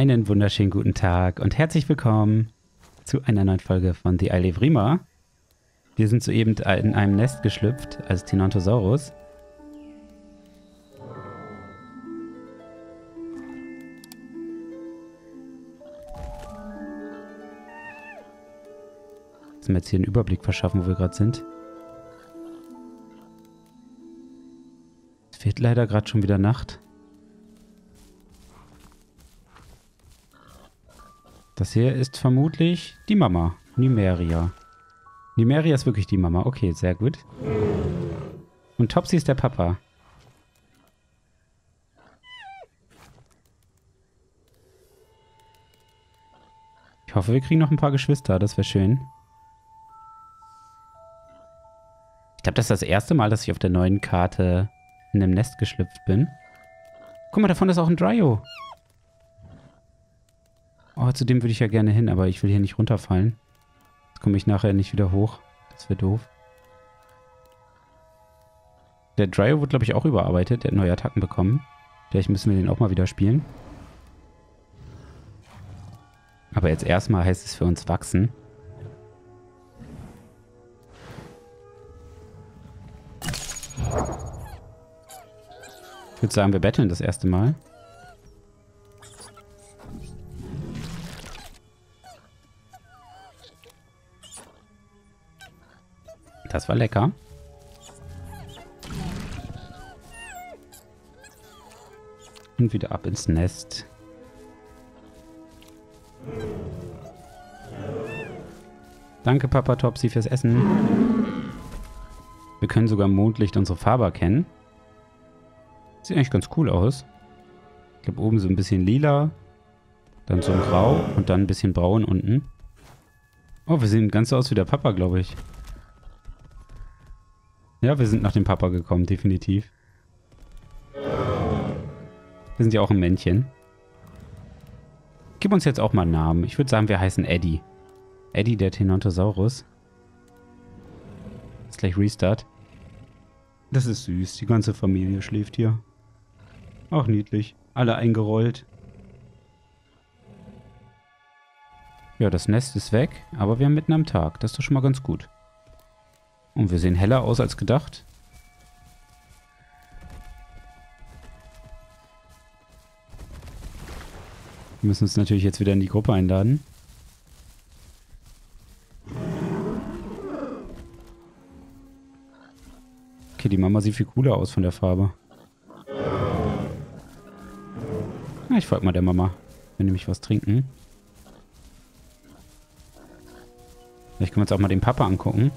Einen wunderschönen guten Tag und herzlich willkommen zu einer neuen Folge von The Isle of Rima. Wir sind soeben in einem Nest geschlüpft als Tinontosaurus. Lass mir jetzt hier einen Überblick verschaffen, wo wir gerade sind. Es wird leider gerade schon wieder Nacht. Das hier ist vermutlich die Mama, Nimeria. Nimeria ist wirklich die Mama. Okay, sehr gut. Und Topsy ist der Papa. Ich hoffe, wir kriegen noch ein paar Geschwister. Das wäre schön. Ich glaube, das ist das erste Mal, dass ich auf der neuen Karte in einem Nest geschlüpft bin. Guck mal, davon ist auch ein Dryo. Oh, zu dem würde ich ja gerne hin, aber ich will hier nicht runterfallen. Jetzt komme ich nachher nicht wieder hoch. Das wäre doof. Der Dryo wird, glaube ich, auch überarbeitet. Der hat neue Attacken bekommen. Vielleicht müssen wir den auch mal wieder spielen. Aber jetzt erstmal heißt es für uns wachsen. Ich würde sagen, wir betteln das erste Mal. Das war lecker. Und wieder ab ins Nest. Danke, Papa Topsy, fürs Essen. Wir können sogar im Mondlicht unsere Farbe erkennen. Sieht eigentlich ganz cool aus. Ich glaube, oben so ein bisschen lila. Dann so ein Grau und dann ein bisschen braun unten. Oh, wir sehen ganz so aus wie der Papa, glaube ich. Ja, wir sind nach dem Papa gekommen, definitiv. Wir sind ja auch ein Männchen. Gib uns jetzt auch mal einen Namen. Ich würde sagen, wir heißen Eddie. Eddie, der Tenontosaurus. Ist gleich Restart. Das ist süß. Die ganze Familie schläft hier. Auch niedlich. Alle eingerollt. Ja, das Nest ist weg, aber wir haben mitten am Tag. Das ist doch schon mal ganz gut. Und wir sehen heller aus als gedacht. Wir müssen uns natürlich jetzt wieder in die Gruppe einladen. Okay, die Mama sieht viel cooler aus von der Farbe. Na, ich folge mal der Mama. Wenn nämlich was trinken. Vielleicht können wir uns auch mal den Papa angucken.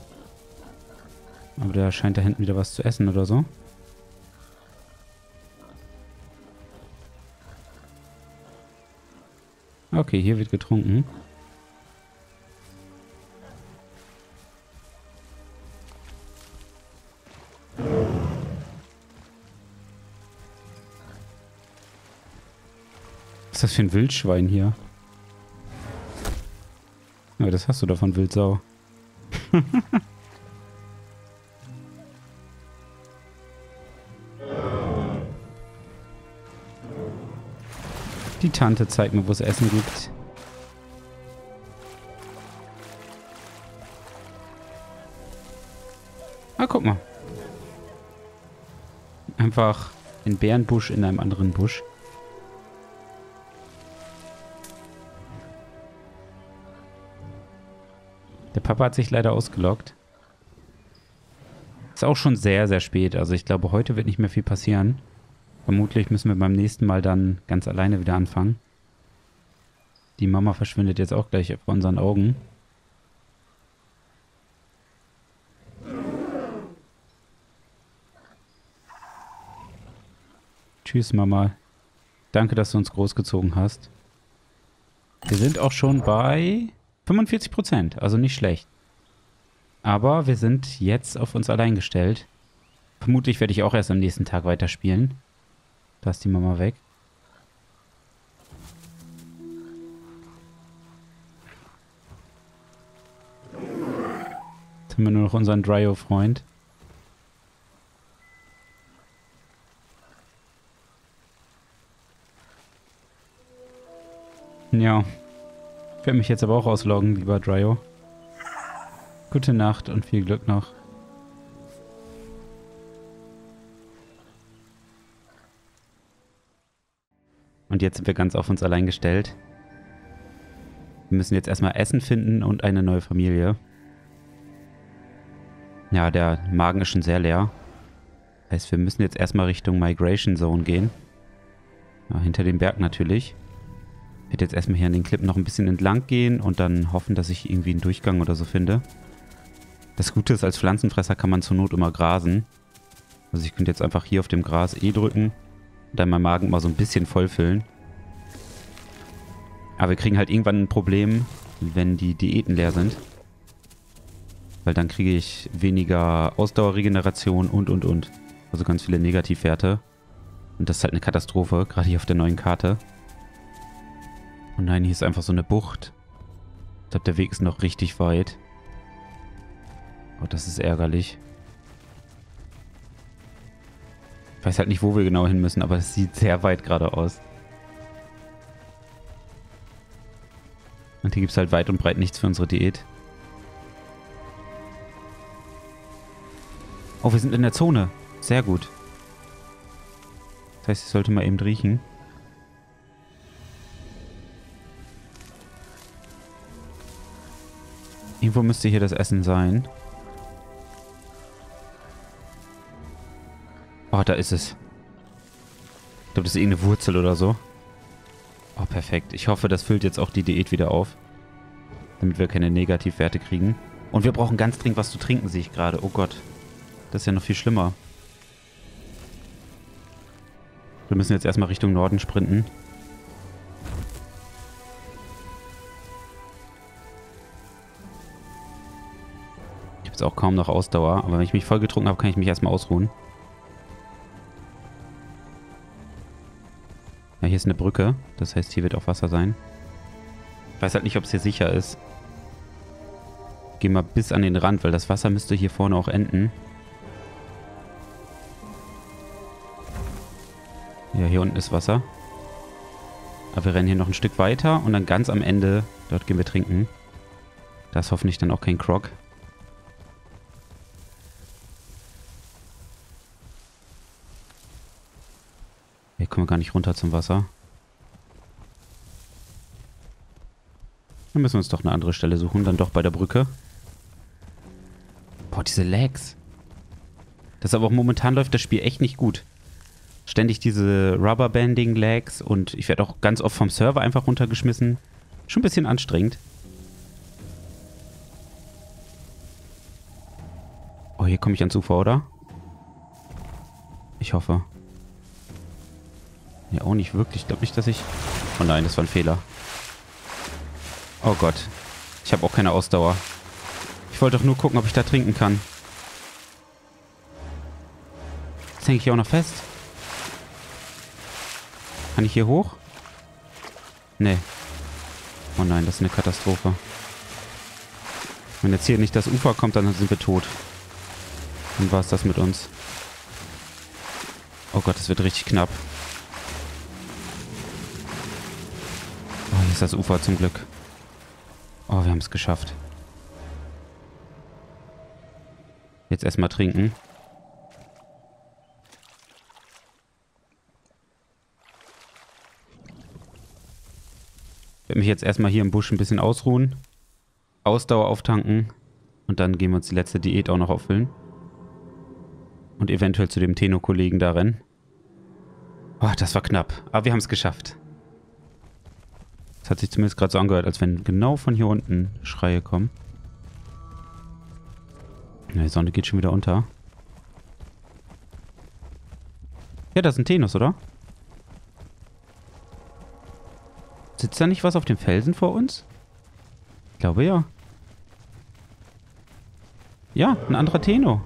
Aber der scheint da hinten wieder was zu essen oder so. Okay, hier wird getrunken. Was ist das für ein Wildschwein hier? Ja, das hast du davon, Wildsau. Die Tante zeigt mir, wo es Essen gibt. Ah, guck mal. Einfach ein Bärenbusch in einem anderen Busch. Der Papa hat sich leider ausgelockt. Ist auch schon sehr, sehr spät. Also ich glaube, heute wird nicht mehr viel passieren. Vermutlich müssen wir beim nächsten Mal dann ganz alleine wieder anfangen. Die Mama verschwindet jetzt auch gleich vor unseren Augen. Tschüss, Mama. Danke, dass du uns großgezogen hast. Wir sind auch schon bei 45 Prozent, also nicht schlecht. Aber wir sind jetzt auf uns allein gestellt. Vermutlich werde ich auch erst am nächsten Tag weiterspielen. Da ist die Mama weg. Jetzt haben wir nur noch unseren Dryo-Freund. Ja. Ich werde mich jetzt aber auch ausloggen, lieber Dryo. Gute Nacht und viel Glück noch. Und jetzt sind wir ganz auf uns allein gestellt. Wir müssen jetzt erstmal Essen finden und eine neue Familie. Ja, der Magen ist schon sehr leer. Heißt, wir müssen jetzt erstmal Richtung Migration Zone gehen. Ja, hinter dem Berg natürlich. Ich werde jetzt erstmal hier an den Klippen noch ein bisschen entlang gehen und dann hoffen, dass ich irgendwie einen Durchgang oder so finde. Das Gute ist, als Pflanzenfresser kann man zur Not immer grasen. Also ich könnte jetzt einfach hier auf dem Gras E drücken dann meinen Magen mal so ein bisschen vollfüllen. Aber wir kriegen halt irgendwann ein Problem, wenn die Diäten leer sind. Weil dann kriege ich weniger Ausdauerregeneration und, und, und. Also ganz viele Negativwerte. Und das ist halt eine Katastrophe, gerade hier auf der neuen Karte. Und nein, hier ist einfach so eine Bucht. Ich glaube, der Weg ist noch richtig weit. Oh, das ist ärgerlich. Ich weiß halt nicht, wo wir genau hin müssen, aber es sieht sehr weit gerade aus. Und hier gibt es halt weit und breit nichts für unsere Diät. Oh, wir sind in der Zone. Sehr gut. Das heißt, ich sollte mal eben riechen. Irgendwo müsste hier das Essen sein. Da ist es. Ich glaube, das ist irgendeine Wurzel oder so. Oh, perfekt. Ich hoffe, das füllt jetzt auch die Diät wieder auf. Damit wir keine Negativwerte kriegen. Und wir brauchen ganz dringend was zu trinken, sehe ich gerade. Oh Gott. Das ist ja noch viel schlimmer. Wir müssen jetzt erstmal Richtung Norden sprinten. Ich habe jetzt auch kaum noch Ausdauer, aber wenn ich mich voll getrunken habe, kann ich mich erstmal ausruhen. Ja, hier ist eine Brücke. Das heißt, hier wird auch Wasser sein. Ich weiß halt nicht, ob es hier sicher ist. Geh mal bis an den Rand, weil das Wasser müsste hier vorne auch enden. Ja, hier unten ist Wasser. Aber wir rennen hier noch ein Stück weiter und dann ganz am Ende, dort gehen wir trinken. Da ist hoffentlich dann auch kein Krog. Kommen wir gar nicht runter zum Wasser. Dann müssen wir uns doch eine andere Stelle suchen. Dann doch bei der Brücke. Boah, diese Lags. Das aber auch momentan läuft das Spiel echt nicht gut. Ständig diese Rubberbanding-Lags und ich werde auch ganz oft vom Server einfach runtergeschmissen. Schon ein bisschen anstrengend. Oh, hier komme ich ans Ufer, oder? Ich hoffe. Ja, auch nicht wirklich. Ich glaube nicht, dass ich... Oh nein, das war ein Fehler. Oh Gott. Ich habe auch keine Ausdauer. Ich wollte doch nur gucken, ob ich da trinken kann. Jetzt hänge ich hier auch noch fest. Kann ich hier hoch? Nee. Oh nein, das ist eine Katastrophe. Wenn jetzt hier nicht das Ufer kommt, dann sind wir tot. Dann war es das mit uns. Oh Gott, das wird richtig knapp. Ist das Ufer zum Glück. Oh, wir haben es geschafft. Jetzt erstmal trinken. Ich werde mich jetzt erstmal hier im Busch ein bisschen ausruhen. Ausdauer auftanken. Und dann gehen wir uns die letzte Diät auch noch auffüllen. Und eventuell zu dem Teno-Kollegen da rennen. Oh, das war knapp. Aber wir haben es geschafft. Hat sich zumindest gerade so angehört, als wenn genau von hier unten Schreie kommen. Ja, die Sonne geht schon wieder unter. Ja, das ist ein Tenus, oder? Sitzt da nicht was auf dem Felsen vor uns? Ich glaube ja. Ja, ein anderer Tenno.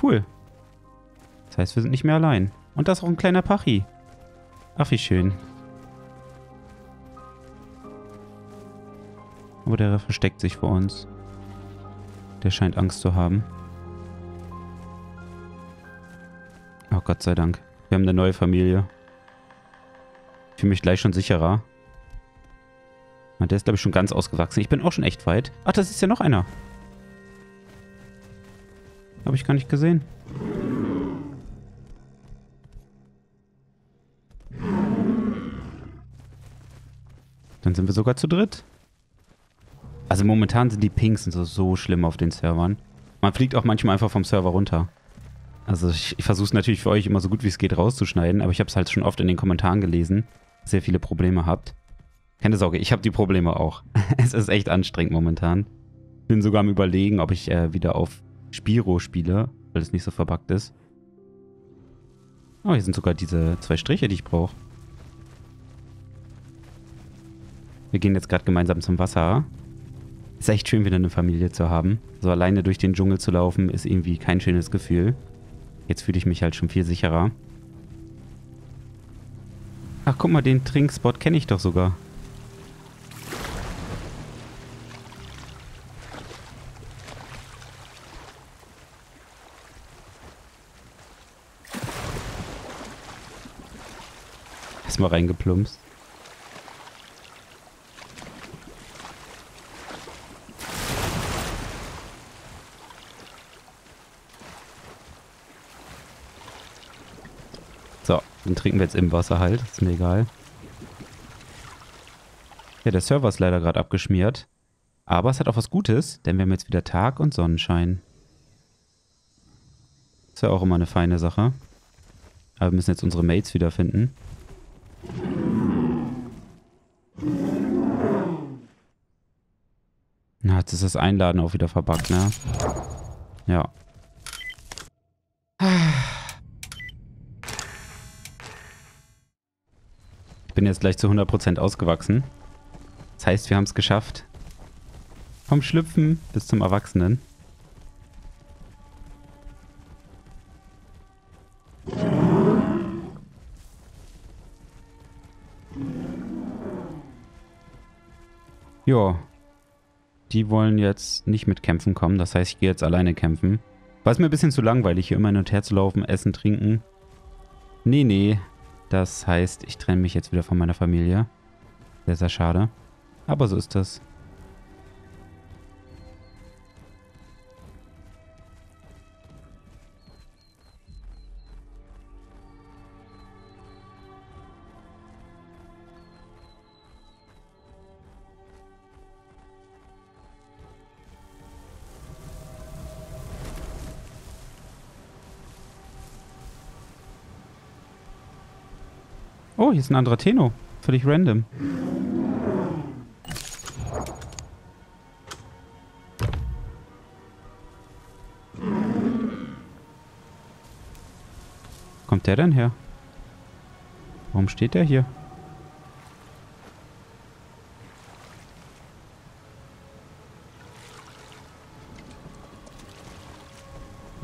Cool. Das heißt, wir sind nicht mehr allein. Und da ist auch ein kleiner Pachi. Ach, wie schön. Aber der versteckt sich vor uns. Der scheint Angst zu haben. Oh, Gott sei Dank. Wir haben eine neue Familie. Ich fühle mich gleich schon sicherer. Der ist, glaube ich, schon ganz ausgewachsen. Ich bin auch schon echt weit. Ach, das ist ja noch einer. Habe ich gar nicht gesehen. Dann sind wir sogar zu dritt. Also momentan sind die Pings so, so schlimm auf den Servern. Man fliegt auch manchmal einfach vom Server runter. Also ich, ich versuche es natürlich für euch immer so gut wie es geht rauszuschneiden, aber ich habe es halt schon oft in den Kommentaren gelesen, dass ihr viele Probleme habt. Keine Sorge, ich habe die Probleme auch. es ist echt anstrengend momentan. Bin sogar am überlegen, ob ich äh, wieder auf Spiro spiele, weil es nicht so verbuggt ist. Oh, hier sind sogar diese zwei Striche, die ich brauche. Wir gehen jetzt gerade gemeinsam zum Wasser. Ist echt schön, wieder eine Familie zu haben. So alleine durch den Dschungel zu laufen, ist irgendwie kein schönes Gefühl. Jetzt fühle ich mich halt schon viel sicherer. Ach, guck mal, den Trinkspot kenne ich doch sogar. Erstmal reingeplumpst. Den trinken wir jetzt im Wasser halt. Ist mir egal. Ja, der Server ist leider gerade abgeschmiert. Aber es hat auch was Gutes, denn wir haben jetzt wieder Tag und Sonnenschein. Ist ja auch immer eine feine Sache. Aber wir müssen jetzt unsere Mates wiederfinden. Na, jetzt ist das Einladen auch wieder verbuggt, ne? Ja. Ich bin jetzt gleich zu 100% ausgewachsen. Das heißt, wir haben es geschafft. Vom Schlüpfen bis zum Erwachsenen. Ja. Die wollen jetzt nicht mit kämpfen kommen. Das heißt, ich gehe jetzt alleine kämpfen. War es mir ein bisschen zu langweilig, hier immer hin und her zu laufen, essen, trinken. Nee, nee. Das heißt, ich trenne mich jetzt wieder von meiner Familie. Sehr, sehr schade. Aber so ist das. Oh, hier ist ein anderer Tenno. Völlig random. Kommt der denn her? Warum steht der hier?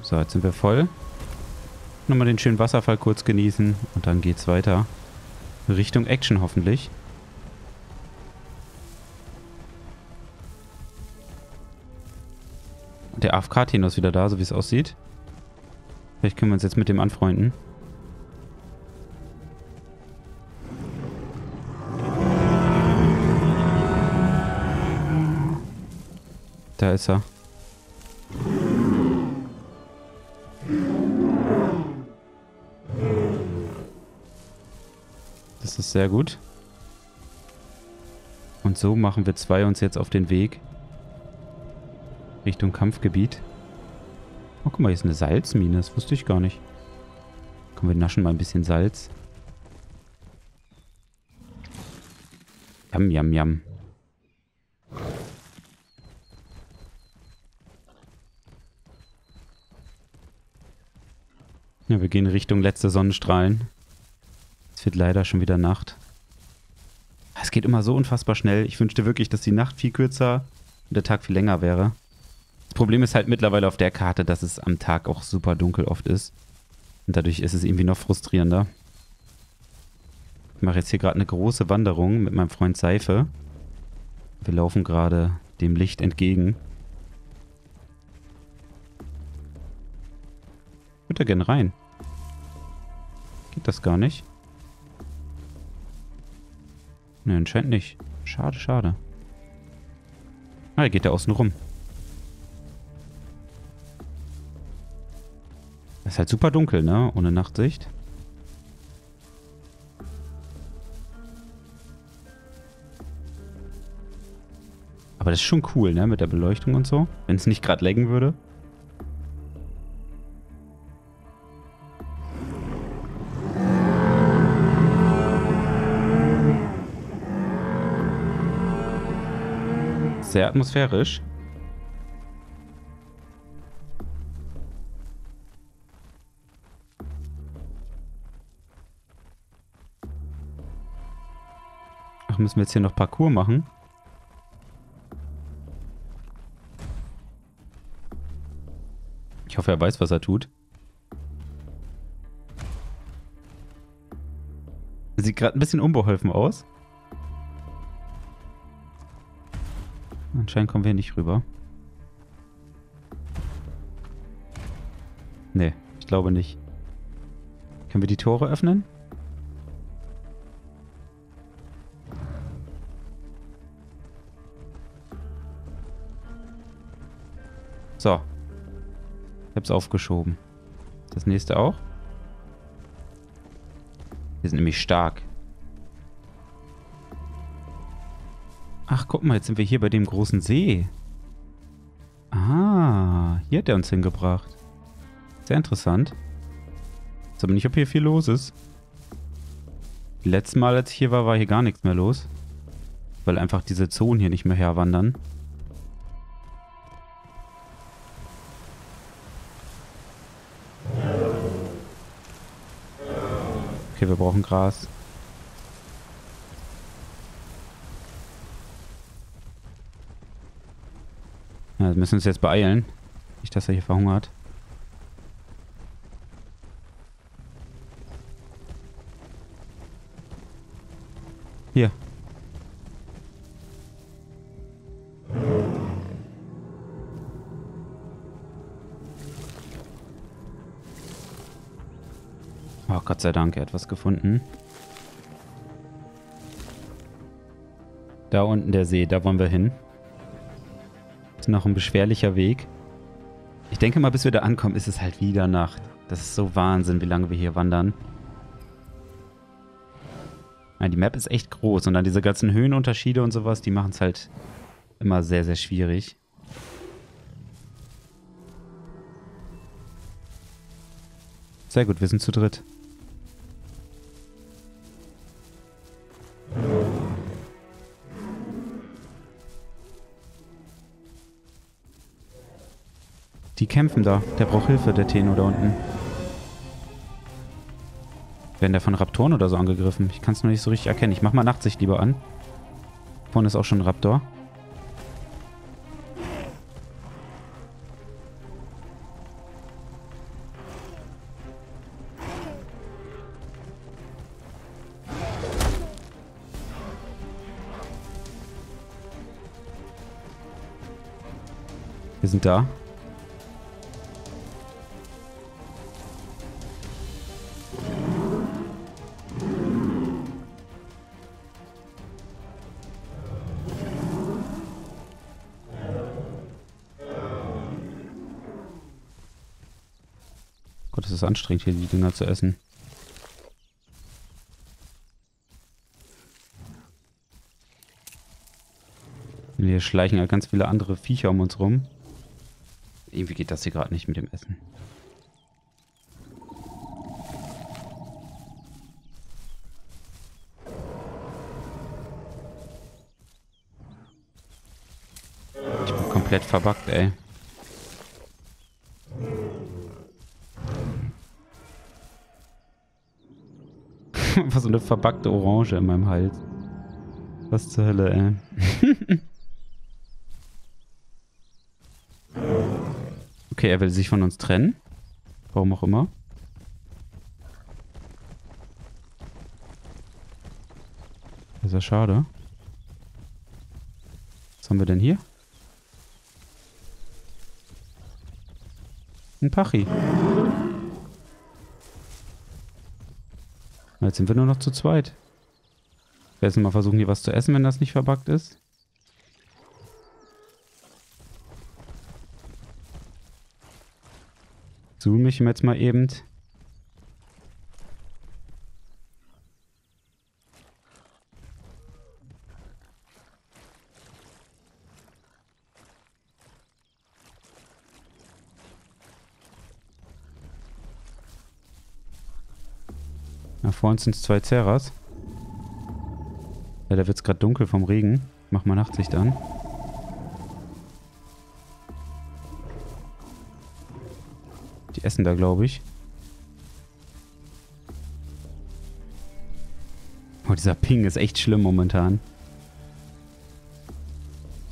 So, jetzt sind wir voll. Nochmal den schönen Wasserfall kurz genießen und dann geht's weiter. Richtung Action hoffentlich. Der AFK-Tino ist wieder da, so wie es aussieht. Vielleicht können wir uns jetzt mit dem anfreunden. Da ist er. Ist sehr gut. Und so machen wir zwei uns jetzt auf den Weg Richtung Kampfgebiet. Oh, guck mal, hier ist eine Salzmine. Das wusste ich gar nicht. Komm, wir naschen mal ein bisschen Salz. Yam, yam, yam. Ja, wir gehen Richtung letzte Sonnenstrahlen. Es wird leider schon wieder Nacht. Es geht immer so unfassbar schnell. Ich wünschte wirklich, dass die Nacht viel kürzer und der Tag viel länger wäre. Das Problem ist halt mittlerweile auf der Karte, dass es am Tag auch super dunkel oft ist. Und dadurch ist es irgendwie noch frustrierender. Ich mache jetzt hier gerade eine große Wanderung mit meinem Freund Seife. Wir laufen gerade dem Licht entgegen. Ich würde da gerne rein. Geht das gar nicht? Ne, anscheinend nicht. Schade, schade. Ah, er geht da außen rum. ist halt super dunkel, ne? Ohne Nachtsicht. Aber das ist schon cool, ne? Mit der Beleuchtung und so. Wenn es nicht gerade laggen würde. Sehr atmosphärisch. Ach, müssen wir jetzt hier noch Parcours machen? Ich hoffe, er weiß, was er tut. Sieht gerade ein bisschen unbeholfen aus. Anscheinend kommen wir nicht rüber. Nee, ich glaube nicht. Können wir die Tore öffnen? So, hab's aufgeschoben. Das nächste auch. Wir sind nämlich stark. Ach, guck mal, jetzt sind wir hier bei dem großen See. Ah, hier hat er uns hingebracht. Sehr interessant. Jetzt aber nicht, ob hier viel los ist. Letztes Mal, als ich hier war, war hier gar nichts mehr los. Weil einfach diese Zonen hier nicht mehr herwandern. Okay, wir brauchen Gras. Wir müssen uns jetzt beeilen. Nicht, dass er hier verhungert. Hier. Oh, Gott sei Dank, er hat was gefunden. Da unten der See, da wollen wir hin. Ist noch ein beschwerlicher Weg. Ich denke mal, bis wir da ankommen, ist es halt wieder Nacht. Das ist so Wahnsinn, wie lange wir hier wandern. Ja, die Map ist echt groß und dann diese ganzen Höhenunterschiede und sowas, die machen es halt immer sehr, sehr schwierig. Sehr gut, wir sind zu dritt. Die kämpfen da. Der braucht Hilfe, der Tenno da unten. Werden der von Raptoren oder so angegriffen? Ich kann es noch nicht so richtig erkennen. Ich mach mal Nachtsicht lieber an. Vorne ist auch schon ein Raptor. Wir sind da. Es anstrengend, hier die Dinger zu essen. Hier schleichen halt ganz viele andere Viecher um uns rum. Irgendwie geht das hier gerade nicht mit dem Essen. Ich bin komplett verbuggt, ey. Einfach so eine verbackte Orange in meinem Hals. Was zur Hölle, ey. okay, er will sich von uns trennen. Warum auch immer. Das ist ja schade. Was haben wir denn hier? Ein Pachi. Jetzt sind wir nur noch zu zweit. Ich werde jetzt mal versuchen, hier was zu essen, wenn das nicht verbuggt ist. Zoom mich jetzt mal eben. Da vorne sind zwei Zerras. Ja, da wird es gerade dunkel vom Regen. Mach mal Nachtsicht an. Die essen da, glaube ich. Oh, dieser Ping ist echt schlimm momentan.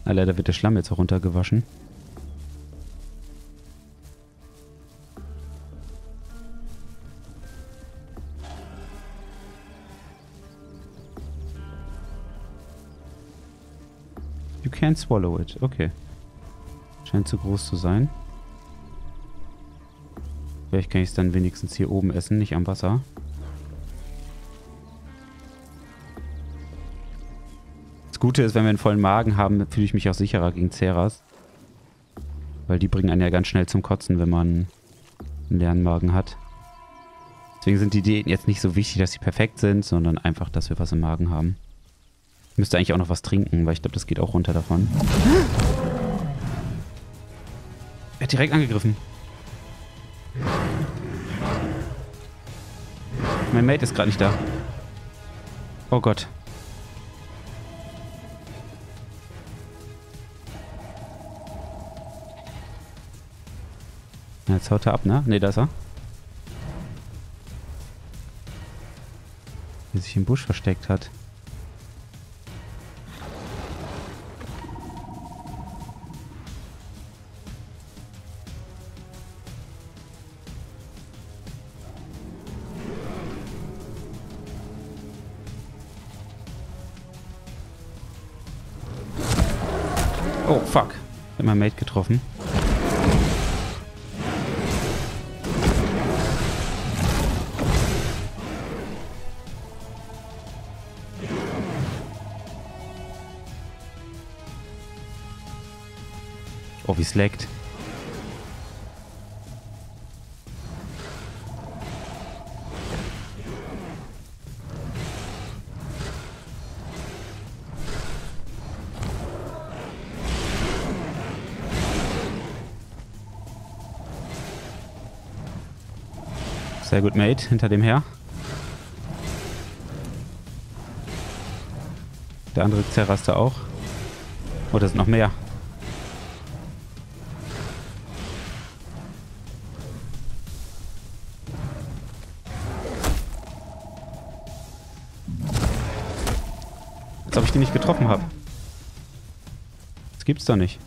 Ah, leider wird der Schlamm jetzt auch runtergewaschen. Can't swallow it. Okay. Scheint zu groß zu sein. Vielleicht kann ich es dann wenigstens hier oben essen, nicht am Wasser. Das Gute ist, wenn wir einen vollen Magen haben, fühle ich mich auch sicherer gegen Ceras. Weil die bringen einen ja ganz schnell zum Kotzen, wenn man einen leeren Magen hat. Deswegen sind die Diäten jetzt nicht so wichtig, dass sie perfekt sind, sondern einfach, dass wir was im Magen haben. Müsste eigentlich auch noch was trinken, weil ich glaube, das geht auch runter davon. Er hat direkt angegriffen. Mein Mate ist gerade nicht da. Oh Gott. Jetzt haut er ab, ne? Ne, da ist er. Wie sich im Busch versteckt hat. Oh, fuck. Ich hab mein Mate getroffen. Oh, wie es leckt. Sehr gut, Mate, hinter dem her. Der andere Zerraste auch. Oh, da sind noch mehr. Als ob ich die nicht getroffen habe. Das gibt's doch nicht.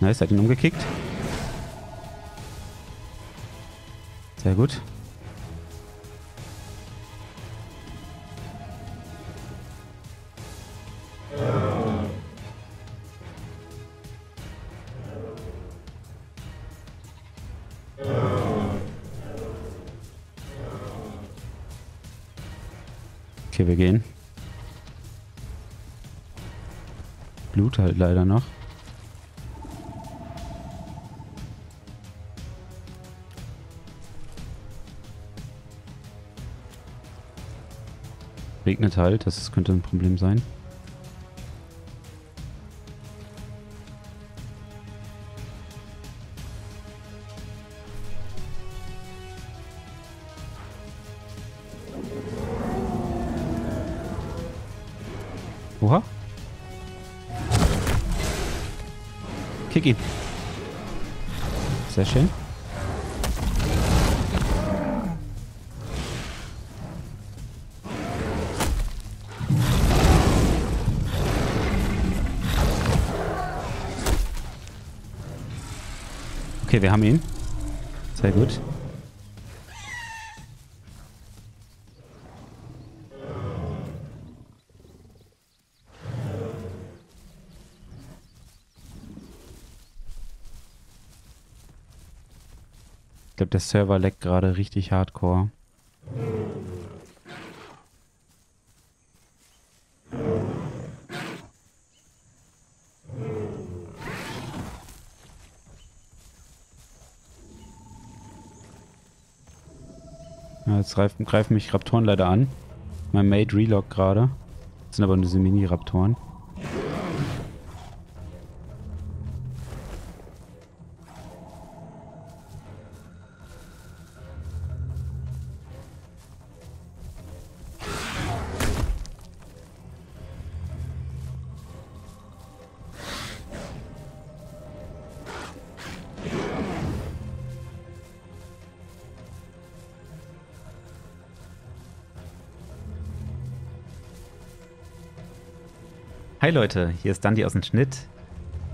Nice, hat ihn umgekickt. Sehr gut. Okay, wir gehen. Blut halt leider noch. Regnet halt, das könnte ein Problem sein. Oha. Kick ihn. Sehr schön. Okay, wir haben ihn. Sehr gut. glaube, der Server leckt gerade richtig hardcore. Ja, jetzt greifen, greifen mich Raptoren leider an. Mein Mate relog gerade. Das sind aber nur diese Mini-Raptoren. Hi Leute, hier ist Dandy aus dem Schnitt.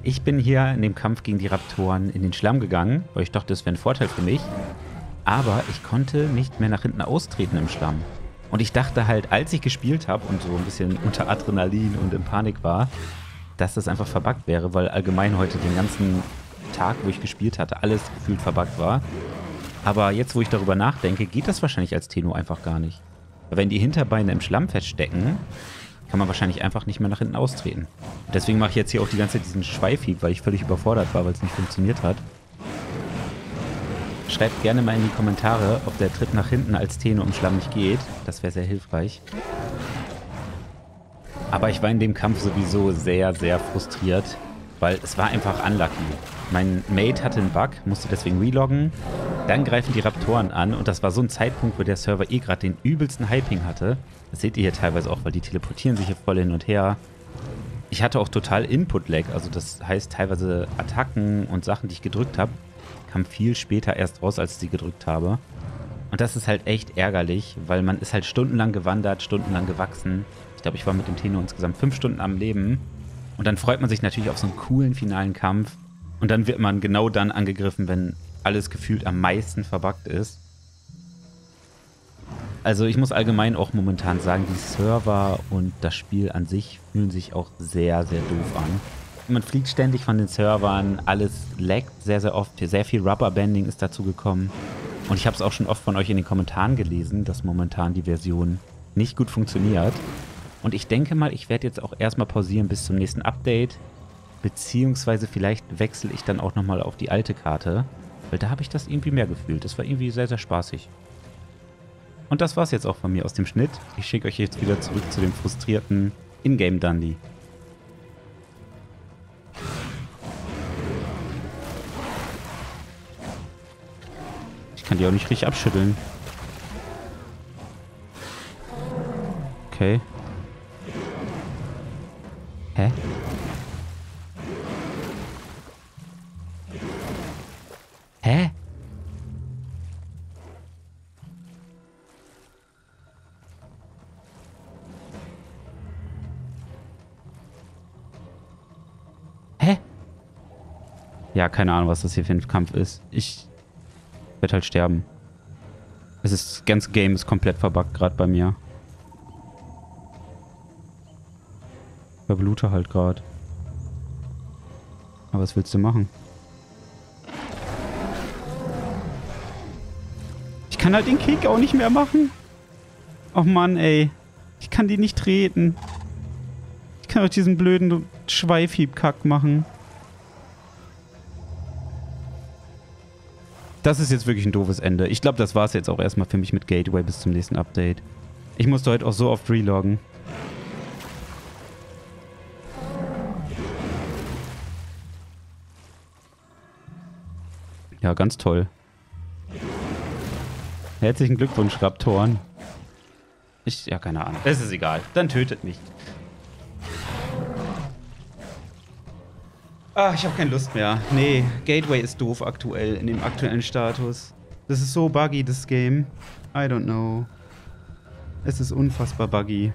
Ich bin hier in dem Kampf gegen die Raptoren in den Schlamm gegangen, weil ich dachte, das wäre ein Vorteil für mich. Aber ich konnte nicht mehr nach hinten austreten im Schlamm. Und ich dachte halt, als ich gespielt habe und so ein bisschen unter Adrenalin und in Panik war, dass das einfach verbuggt wäre, weil allgemein heute den ganzen Tag, wo ich gespielt hatte, alles gefühlt verbuggt war. Aber jetzt, wo ich darüber nachdenke, geht das wahrscheinlich als Tenno einfach gar nicht. Wenn die Hinterbeine im Schlamm feststecken, kann man wahrscheinlich einfach nicht mehr nach hinten austreten. Deswegen mache ich jetzt hier auch die ganze Zeit diesen Schweifhieb, weil ich völlig überfordert war, weil es nicht funktioniert hat. Schreibt gerne mal in die Kommentare, ob der Tritt nach hinten als Teno im Schlamm nicht geht. Das wäre sehr hilfreich. Aber ich war in dem Kampf sowieso sehr, sehr frustriert, weil es war einfach unlucky. Mein Mate hatte einen Bug, musste deswegen reloggen. Dann greifen die Raptoren an und das war so ein Zeitpunkt, wo der Server eh gerade den übelsten Hyping hatte. Das seht ihr hier teilweise auch, weil die teleportieren sich hier voll hin und her. Ich hatte auch total Input-Lag, also das heißt teilweise Attacken und Sachen, die ich gedrückt habe, kamen viel später erst raus, als ich sie gedrückt habe. Und das ist halt echt ärgerlich, weil man ist halt stundenlang gewandert, stundenlang gewachsen. Ich glaube, ich war mit dem Tenno insgesamt fünf Stunden am Leben. Und dann freut man sich natürlich auf so einen coolen finalen Kampf. Und dann wird man genau dann angegriffen, wenn alles gefühlt am meisten verbuggt ist. Also ich muss allgemein auch momentan sagen, die Server und das Spiel an sich fühlen sich auch sehr, sehr doof an. Man fliegt ständig von den Servern, alles laggt sehr, sehr oft. Sehr viel Rubberbanding ist dazu gekommen. Und ich habe es auch schon oft von euch in den Kommentaren gelesen, dass momentan die Version nicht gut funktioniert. Und ich denke mal, ich werde jetzt auch erstmal pausieren bis zum nächsten Update. Beziehungsweise vielleicht wechsle ich dann auch nochmal auf die alte Karte. Weil da habe ich das irgendwie mehr gefühlt. Das war irgendwie sehr, sehr spaßig. Und das war's jetzt auch von mir aus dem Schnitt. Ich schicke euch jetzt wieder zurück zu dem frustrierten Ingame Dundee. Ich kann die auch nicht richtig abschütteln. Okay. Ja, keine Ahnung, was das hier für ein Kampf ist. Ich werde halt sterben. Es ist, das ganze Game ist komplett verbuggt gerade bei mir. Ich verblute halt gerade. Aber was willst du machen? kann halt den Kick auch nicht mehr machen. Oh Mann, ey. Ich kann die nicht treten. Ich kann auch diesen blöden Schweifhieb-Kack machen. Das ist jetzt wirklich ein doofes Ende. Ich glaube, das war es jetzt auch erstmal für mich mit Gateway bis zum nächsten Update. Ich musste heute auch so oft reloggen. Ja, ganz toll. Herzlichen Glückwunsch, Raptoren. Ich, ja, keine Ahnung. Es ist egal. Dann tötet mich. Ah, ich habe keine Lust mehr. Nee, Gateway ist doof aktuell, in dem aktuellen Status. Das ist so buggy, das Game. I don't know. Es ist unfassbar buggy.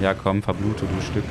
Ja, komm, verblute, du Stück.